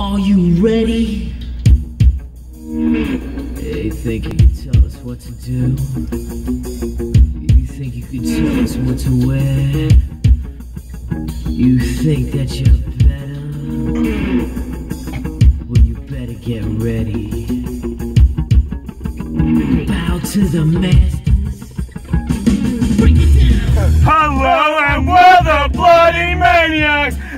Are you ready? You think you can tell us what to do? You think you can tell us what to wear? You think that you're better? Well, you better get ready. Bow to the masters.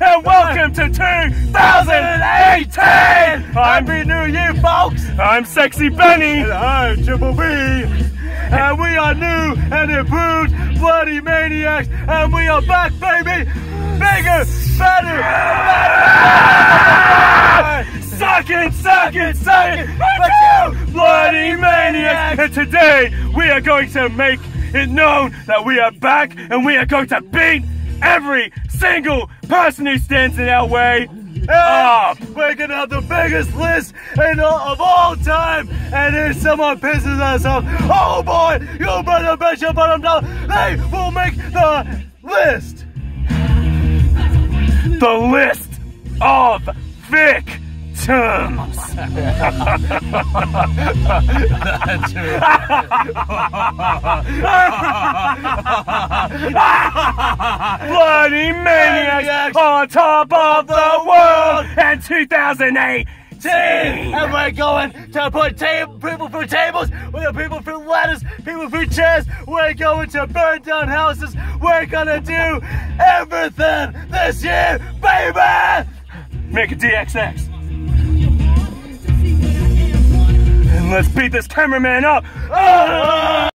And welcome to 2018! I'm Be New You folks! I'm Sexy Benny! And I'm Triple B! And we are new and improved Bloody Maniacs and we are back baby! Bigger, better, better! Suck it, suck it, suck it! Bloody Maniacs! And today we are going to make it known that we are back and we are going to beat every single person who stands in our way up. We're gonna have the biggest list in all, of all time, and if someone pisses us off, oh boy, you better bet your bottom dollar they will make the list. The list of victims. Bloody maniacs on top of the world in 2018. And we're going to put ta- people through tables, we're going to people through ladders, people through chairs, we're going to burn down houses, we're gonna do everything this year, baby! Make a DXX. Let's beat this cameraman up. Ah!